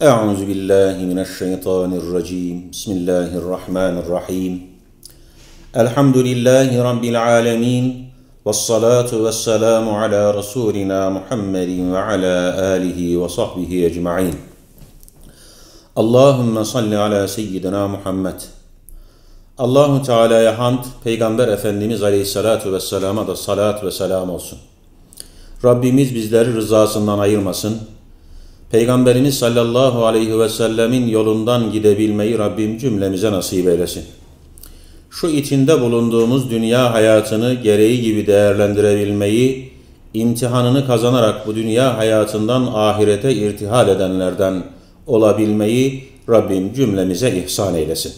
Euzu billahi mineşşeytanirracim. Bismillahirrahmanirrahim. Elhamdülillahi rabbil alamin. Ves salatu ves selamu ala rasulina Muhammedin ve ala alihi ve sahbihi ecmaîn. Allahumme salli ala seyyidina Muhammed. Allahu Teala'ya hamd, Peygamber Efendimiz Aleyhissalatu vesselama da salat ve selam olsun. Rabbimiz bizleri rızasından ayırmasın Peygamberimiz sallallahu aleyhi ve sellemin yolundan gidebilmeyi Rabbim cümlemize nasip eylesin. Şu içinde bulunduğumuz dünya hayatını gereği gibi değerlendirebilmeyi, imtihanını kazanarak bu dünya hayatından ahirete irtihal edenlerden olabilmeyi Rabbim cümlemize ihsan eylesin.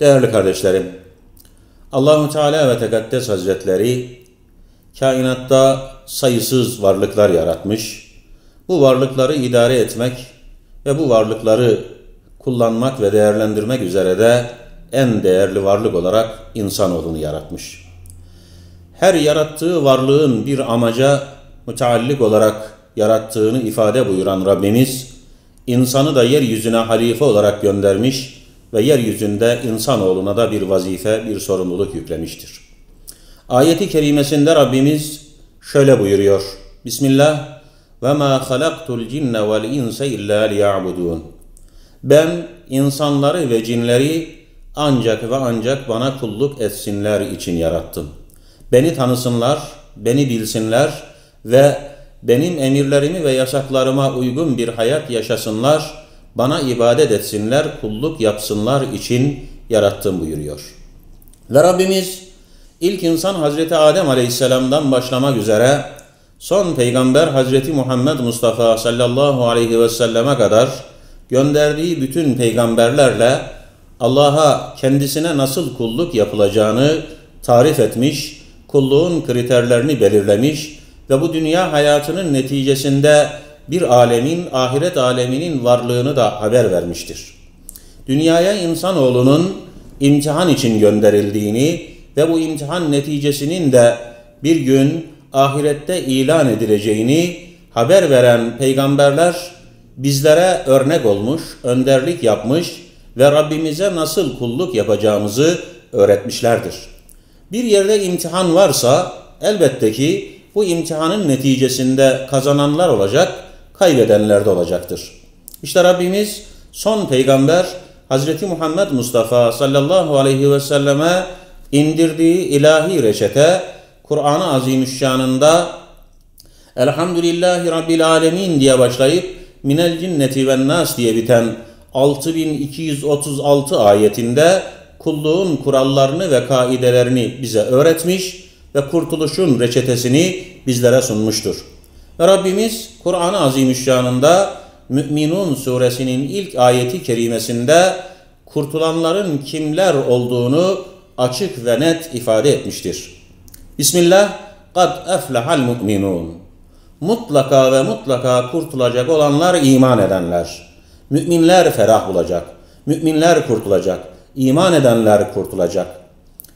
Değerli kardeşlerim, Allahu Teala ve Tekaddes Hazretleri kainatta sayısız varlıklar yaratmış. Bu varlıkları idare etmek ve bu varlıkları kullanmak ve değerlendirmek üzere de en değerli varlık olarak insanoğlunu yaratmış. Her yarattığı varlığın bir amaca müteallik olarak yarattığını ifade buyuran Rabbimiz, insanı da yeryüzüne halife olarak göndermiş ve yeryüzünde insanoğluna da bir vazife, bir sorumluluk yüklemiştir. Ayeti kerimesinde Rabbimiz şöyle buyuruyor. Bismillah ve ma halaktul cinne vel insa illa liya'budun. Ben insanları ve cinleri ancak ve ancak bana kulluk etsinler için yarattım. Beni tanısınlar, beni bilsinler ve benim emirlerimi ve yasaklarıma uygun bir hayat yaşasınlar, bana ibadet etsinler, kulluk yapsınlar için yarattım buyuruyor. Ve Rabbimiz ilk insan Hazreti Adem Aleyhisselam'dan başlamak üzere son peygamber Hazreti Muhammed Mustafa sallallahu aleyhi ve selleme kadar gönderdiği bütün peygamberlerle Allah'a kendisine nasıl kulluk yapılacağını tarif etmiş, kulluğun kriterlerini belirlemiş ve bu dünya hayatının neticesinde bir alemin, ahiret aleminin varlığını da haber vermiştir. Dünyaya insanoğlunun imtihan için gönderildiğini ve bu imtihan neticesinin de bir gün ahirette ilan edileceğini haber veren peygamberler bizlere örnek olmuş, önderlik yapmış ve Rabbimize nasıl kulluk yapacağımızı öğretmişlerdir. Bir yerde imtihan varsa elbette ki bu imtihanın neticesinde kazananlar olacak, kaybedenler de olacaktır. İşte Rabbimiz son peygamber Hazreti Muhammed Mustafa sallallahu aleyhi ve selleme indirdiği ilahi reçete Kur'an-ı Azimüşşan'ında Elhamdülillahi Rabbil Alemin diye başlayıp Minel Cinneti ve Nas diye biten 6236 ayetinde kulluğun kurallarını ve kaidelerini bize öğretmiş ve kurtuluşun reçetesini bizlere sunmuştur. Ve Rabbimiz Kur'an-ı Azimüşşan'ında Mü'minun suresinin ilk ayeti kerimesinde kurtulanların kimler olduğunu açık ve net ifade etmiştir. Bismillah, kad eflehal mu'minun. Mutlaka ve mutlaka kurtulacak olanlar iman edenler. Müminler ferah bulacak. Müminler kurtulacak. İman edenler kurtulacak.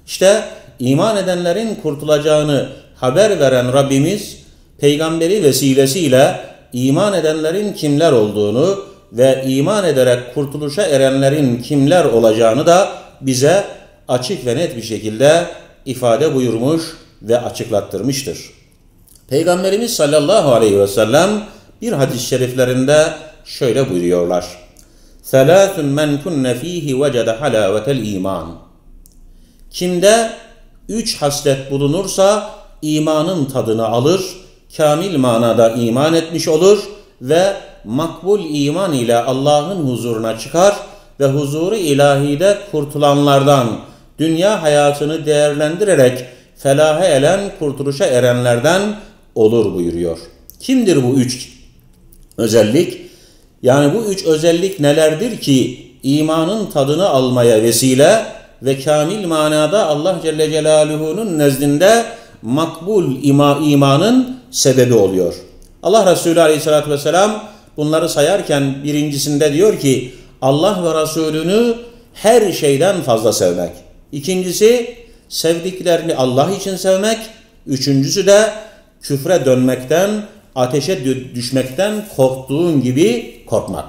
İşte iman edenlerin kurtulacağını haber veren Rabbimiz peygamberi vesilesiyle iman edenlerin kimler olduğunu ve iman ederek kurtuluşa erenlerin kimler olacağını da bize açık ve net bir şekilde ifade buyurmuş ve açıklattırmıştır. Peygamberimiz sallallahu aleyhi ve sellem bir hadis-i şeriflerinde şöyle buyuruyorlar. Selâthun men kunne fîhi vecede halâvetel iman. Kimde üç haslet bulunursa imanın tadını alır, kamil manada iman etmiş olur ve makbul iman ile Allah'ın huzuruna çıkar ve huzuru ilahide kurtulanlardan, dünya hayatını değerlendirerek felahe elen, kurtuluşa erenlerden olur buyuruyor. Kimdir bu üç özellik? Yani bu üç özellik nelerdir ki imanın tadını almaya vesile ve kamil manada Allah Celle Celaluhu'nun nezdinde makbul ima, imanın sebebi oluyor. Allah Resulü Aleyhisselatü Vesselam bunları sayarken birincisinde diyor ki Allah ve Resulünü her şeyden fazla sevmek. İkincisi sevdiklerini Allah için sevmek. Üçüncüsü de küfre dönmekten, ateşe düşmekten korktuğun gibi korkmak.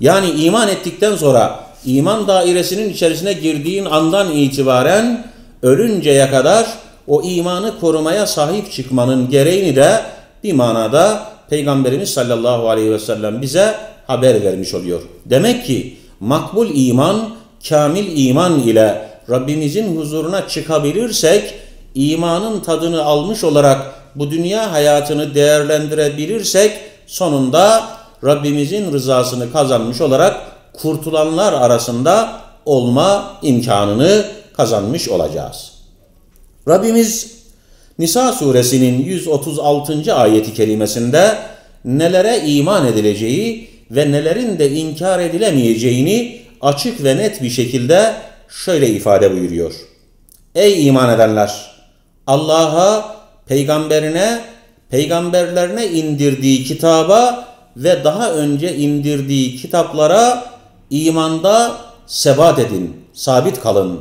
Yani iman ettikten sonra iman dairesinin içerisine girdiğin andan itibaren ölünceye kadar o imanı korumaya sahip çıkmanın gereğini de bir manada Peygamberimiz sallallahu aleyhi ve sellem bize haber vermiş oluyor. Demek ki makbul iman, kamil iman ile Rabbimizin huzuruna çıkabilirsek, imanın tadını almış olarak bu dünya hayatını değerlendirebilirsek, sonunda Rabbimizin rızasını kazanmış olarak kurtulanlar arasında olma imkanını kazanmış olacağız. Rabbimiz Nisa suresinin 136. ayeti kerimesinde nelere iman edileceği ve nelerin de inkar edilemeyeceğini açık ve net bir şekilde şöyle ifade buyuruyor. Ey iman edenler! Allah'a, peygamberine, peygamberlerine indirdiği kitaba ve daha önce indirdiği kitaplara imanda sebat edin, sabit kalın.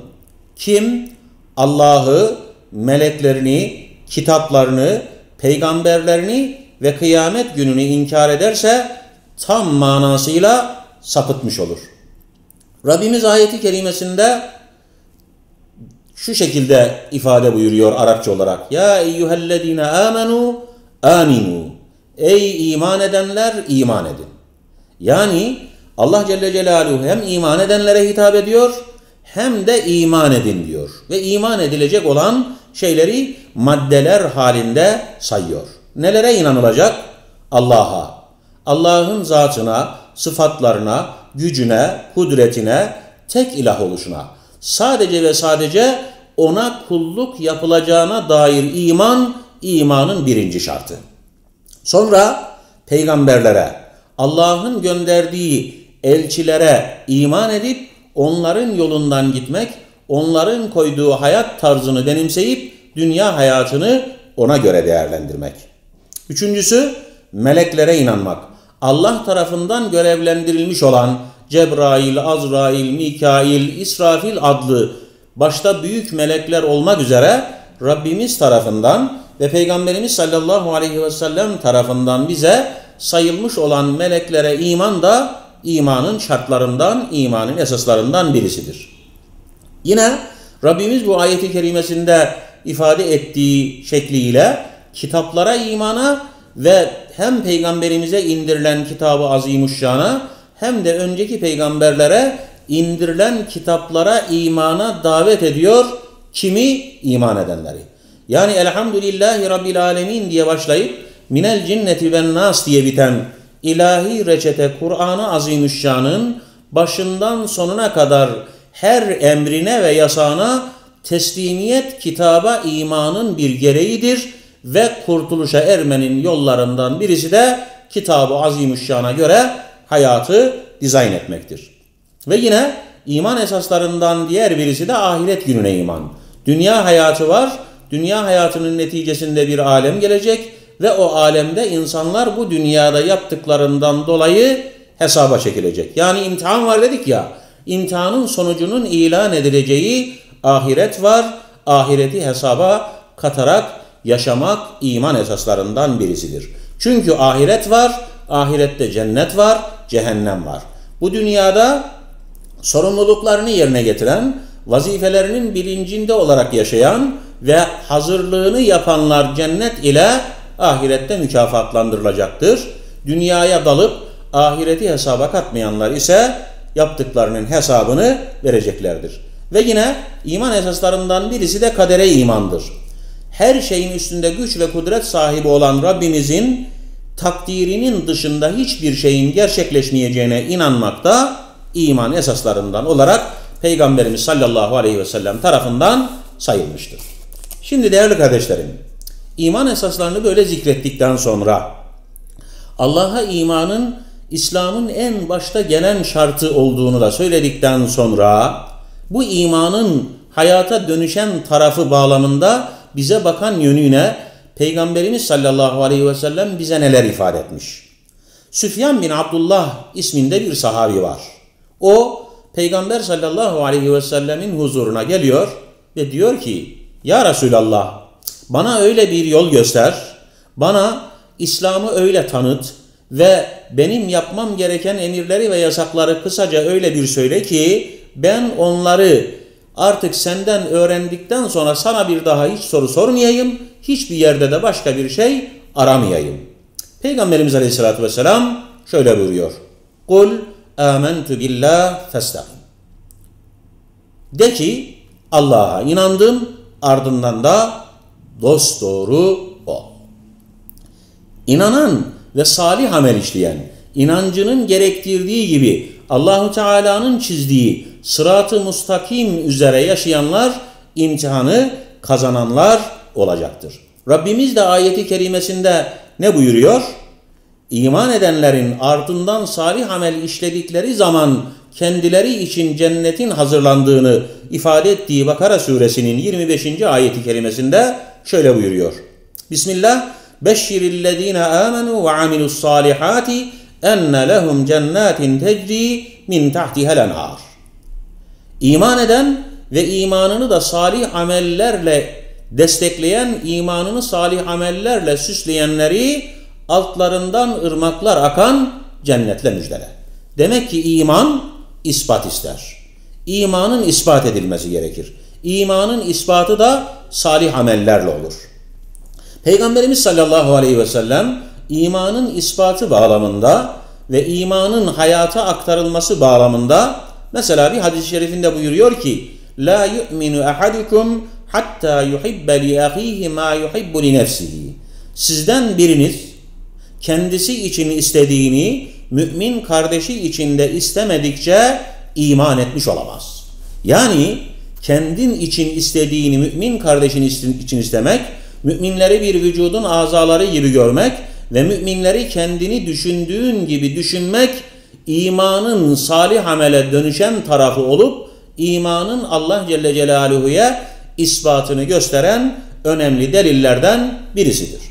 Kim Allah'ı, meleklerini, kitaplarını, peygamberlerini ve kıyamet gününü inkar ederse tam manasıyla sapıtmış olur. Rabbimiz ayeti kerimesinde şu şekilde ifade buyuruyor Arapça olarak. Ya eyyühellezine amenu aminu. Ey iman edenler iman edin. Yani Allah Celle Celaluhu hem iman edenlere hitap ediyor hem de iman edin diyor. Ve iman edilecek olan şeyleri maddeler halinde sayıyor. Nelere inanılacak? Allah'a, Allah'ın zatına, sıfatlarına, gücüne, kudretine, tek ilah oluşuna, sadece ve sadece ona kulluk yapılacağına dair iman, imanın birinci şartı. Sonra peygamberlere, Allah'ın gönderdiği elçilere iman edip onların yolundan gitmek, onların koyduğu hayat tarzını benimseyip dünya hayatını ona göre değerlendirmek. Üçüncüsü meleklere inanmak. Allah tarafından görevlendirilmiş olan Cebrail, Azrail, Mikail, İsrafil adlı başta büyük melekler olmak üzere Rabbimiz tarafından ve Peygamberimiz sallallahu aleyhi ve sellem tarafından bize sayılmış olan meleklere iman da imanın şartlarından, imanın esaslarından birisidir. Yine Rabbimiz bu ayeti kerimesinde ifade ettiği şekliyle kitaplara imana ve hem peygamberimize indirilen kitabı azimuşşana hem de önceki peygamberlere indirilen kitaplara imana davet ediyor. Kimi? iman edenleri. Yani elhamdülillahi rabbil alemin diye başlayıp minel cinneti ben nas diye biten ilahi reçete Kur'an-ı Azimüşşan'ın başından sonuna kadar her emrine ve yasağına teslimiyet kitaba imanın bir gereğidir ve kurtuluşa ermenin yollarından birisi de kitabı azimüşşana göre hayatı dizayn etmektir. Ve yine iman esaslarından diğer birisi de ahiret gününe iman. Dünya hayatı var. Dünya hayatının neticesinde bir alem gelecek ve o alemde insanlar bu dünyada yaptıklarından dolayı hesaba çekilecek. Yani imtihan var dedik ya. İmtihanın sonucunun ilan edileceği ahiret var. Ahireti hesaba katarak yaşamak iman esaslarından birisidir. Çünkü ahiret var, ahirette cennet var, cehennem var. Bu dünyada sorumluluklarını yerine getiren, vazifelerinin bilincinde olarak yaşayan ve hazırlığını yapanlar cennet ile ahirette mükafatlandırılacaktır. Dünyaya dalıp ahireti hesaba katmayanlar ise yaptıklarının hesabını vereceklerdir. Ve yine iman esaslarından birisi de kadere imandır. Her şeyin üstünde güç ve kudret sahibi olan Rabbimizin takdirinin dışında hiçbir şeyin gerçekleşmeyeceğine inanmak da iman esaslarından olarak Peygamberimiz sallallahu aleyhi ve sellem tarafından sayılmıştır. Şimdi değerli kardeşlerim, iman esaslarını böyle zikrettikten sonra Allah'a imanın İslam'ın en başta gelen şartı olduğunu da söyledikten sonra bu imanın hayata dönüşen tarafı bağlamında bize bakan yönüne Peygamberimiz sallallahu aleyhi ve sellem bize neler ifade etmiş. Süfyan bin Abdullah isminde bir sahabi var. O Peygamber sallallahu aleyhi ve sellemin huzuruna geliyor ve diyor ki Ya Resulallah bana öyle bir yol göster, bana İslam'ı öyle tanıt ve benim yapmam gereken emirleri ve yasakları kısaca öyle bir söyle ki ben onları artık senden öğrendikten sonra sana bir daha hiç soru sormayayım, hiçbir yerde de başka bir şey aramayayım. Peygamberimiz Aleyhisselatü Vesselam şöyle buyuruyor. Kul amentu billah festaqim. De ki Allah'a inandım ardından da dost doğru ol. İnanan ve salih amel işleyen, inancının gerektirdiği gibi Allahu Teala'nın çizdiği sıratı mustakim üzere yaşayanlar imtihanı kazananlar olacaktır. Rabbimiz de ayeti kerimesinde ne buyuruyor? İman edenlerin ardından salih amel işledikleri zaman kendileri için cennetin hazırlandığını ifade ettiği Bakara suresinin 25. ayeti kerimesinde şöyle buyuruyor. Bismillah Beşşirillezine amenu ve amilus salihati enne lehum cennetin tecri min tahtihel enhar. İman eden ve imanını da salih amellerle destekleyen, imanını salih amellerle süsleyenleri altlarından ırmaklar akan cennetle müjdele. Demek ki iman ispat ister. İmanın ispat edilmesi gerekir. İmanın ispatı da salih amellerle olur. Peygamberimiz sallallahu aleyhi ve sellem imanın ispatı bağlamında ve imanın hayata aktarılması bağlamında mesela bir hadis-i şerifinde buyuruyor ki La yu'minu ahadukum hatta yuhibbe li ahihi ma yuhibbu li nefsihi. Sizden biriniz kendisi için istediğini mümin kardeşi için de istemedikçe iman etmiş olamaz. Yani kendin için istediğini mümin kardeşin için istemek, müminleri bir vücudun azaları gibi görmek ve müminleri kendini düşündüğün gibi düşünmek imanın salih amele dönüşen tarafı olup imanın Allah Celle Celaluhu'ya ispatını gösteren önemli delillerden birisidir.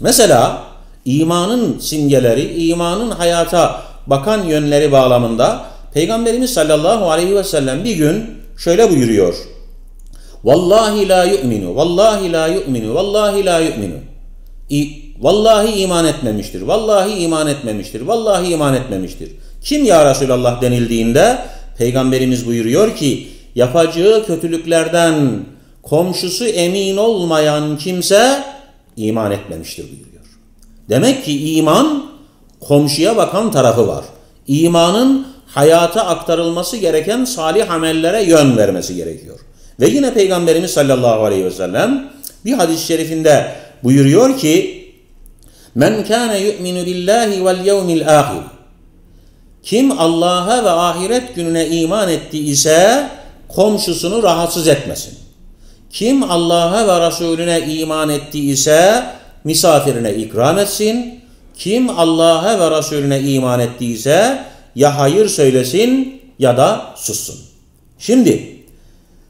Mesela imanın simgeleri, imanın hayata bakan yönleri bağlamında Peygamberimiz sallallahu aleyhi ve sellem bir gün şöyle buyuruyor. Vallahi la yu'minu, vallahi la yu'minu, vallahi la yu'minu. Vallahi iman etmemiştir, vallahi iman etmemiştir, vallahi iman etmemiştir. Kim ya Resulallah denildiğinde Peygamberimiz buyuruyor ki yapacağı kötülüklerden komşusu emin olmayan kimse iman etmemiştir buyuruyor. Demek ki iman komşuya bakan tarafı var. İmanın hayata aktarılması gereken salih amellere yön vermesi gerekiyor. Ve yine Peygamberimiz sallallahu aleyhi ve sellem bir hadis-i şerifinde buyuruyor ki Men kâne yu'minu billahi vel yevmil ahir Kim Allah'a ve ahiret gününe iman etti ise komşusunu rahatsız etmesin. Kim Allah'a ve Resulüne iman etti ise misafirine ikram etsin. Kim Allah'a ve Resulüne iman ettiyse ya hayır söylesin ya da sussun. Şimdi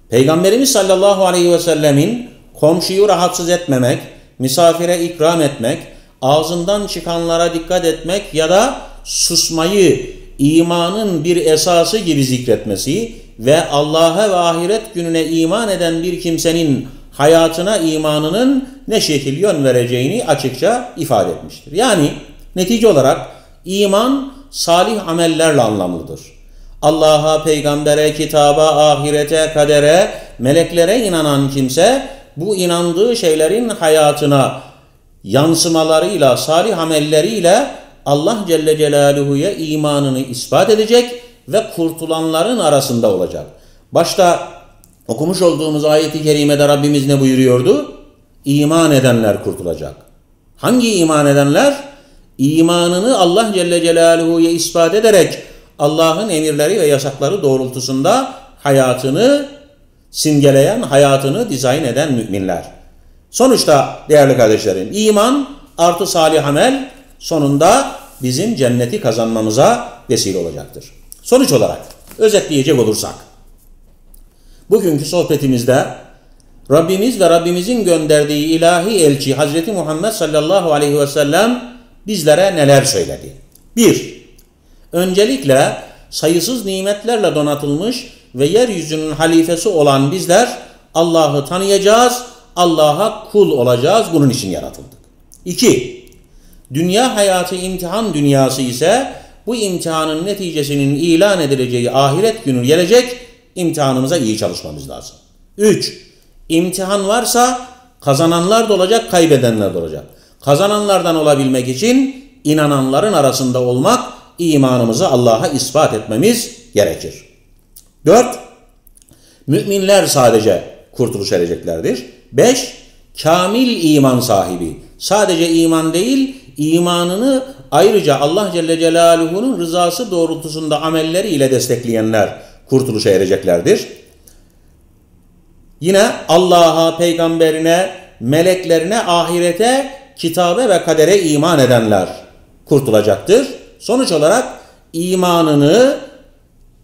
Peygamberimiz sallallahu aleyhi ve sellemin komşuyu rahatsız etmemek, misafire ikram etmek, ağzından çıkanlara dikkat etmek ya da susmayı imanın bir esası gibi zikretmesi ve Allah'a ve ahiret gününe iman eden bir kimsenin hayatına imanının ne şekil yön vereceğini açıkça ifade etmiştir. Yani netice olarak iman salih amellerle anlamlıdır. Allah'a, peygambere, kitaba, ahirete, kadere, meleklere inanan kimse bu inandığı şeylerin hayatına yansımalarıyla, salih amelleriyle Allah Celle Celaluhu'ya imanını ispat edecek ve kurtulanların arasında olacak. Başta okumuş olduğumuz ayeti kerimede Rabbimiz ne buyuruyordu? İman edenler kurtulacak. Hangi iman edenler? İmanını Allah Celle Celaluhu'ya ispat ederek Allah'ın emirleri ve yasakları doğrultusunda hayatını simgeleyen, hayatını dizayn eden müminler. Sonuçta değerli kardeşlerim, iman artı salih amel sonunda bizim cenneti kazanmamıza vesile olacaktır. Sonuç olarak özetleyecek olursak, bugünkü sohbetimizde Rabbimiz ve Rabbimizin gönderdiği ilahi elçi Hazreti Muhammed sallallahu aleyhi ve sellem bizlere neler söyledi? Bir, öncelikle sayısız nimetlerle donatılmış ve yeryüzünün halifesi olan bizler Allah'ı tanıyacağız, Allah'a kul olacağız, bunun için yaratıldık. İki, Dünya hayatı imtihan dünyası ise bu imtihanın neticesinin ilan edileceği ahiret günü gelecek imtihanımıza iyi çalışmamız lazım. 3. İmtihan varsa kazananlar da olacak, kaybedenler de olacak. Kazananlardan olabilmek için inananların arasında olmak, imanımızı Allah'a ispat etmemiz gerekir. 4. Müminler sadece kurtuluş ereceklerdir. 5. Kamil iman sahibi. Sadece iman değil, imanını ayrıca Allah Celle Celaluhu'nun rızası doğrultusunda amelleri ile destekleyenler kurtuluşa ereceklerdir. Yine Allah'a, peygamberine, meleklerine, ahirete, kitabe ve kadere iman edenler kurtulacaktır. Sonuç olarak imanını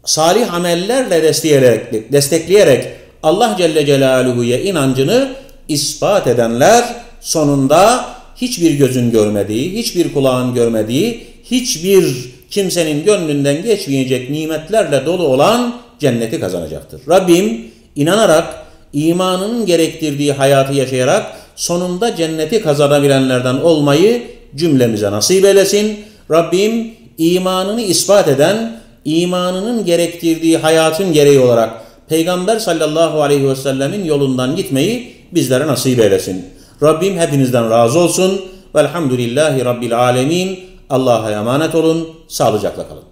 salih amellerle destekleyerek, destekleyerek Allah Celle Celaluhu'ya inancını ispat edenler sonunda hiçbir gözün görmediği, hiçbir kulağın görmediği, hiçbir kimsenin gönlünden geçmeyecek nimetlerle dolu olan cenneti kazanacaktır. Rabbim inanarak, imanının gerektirdiği hayatı yaşayarak sonunda cenneti kazanabilenlerden olmayı cümlemize nasip eylesin. Rabbim imanını ispat eden, imanının gerektirdiği hayatın gereği olarak Peygamber sallallahu aleyhi ve sellemin yolundan gitmeyi bizlere nasip eylesin. Rabbim hepinizden razı olsun. Velhamdülillahi Rabbil alemin. Allah'a emanet olun. Sağlıcakla kalın.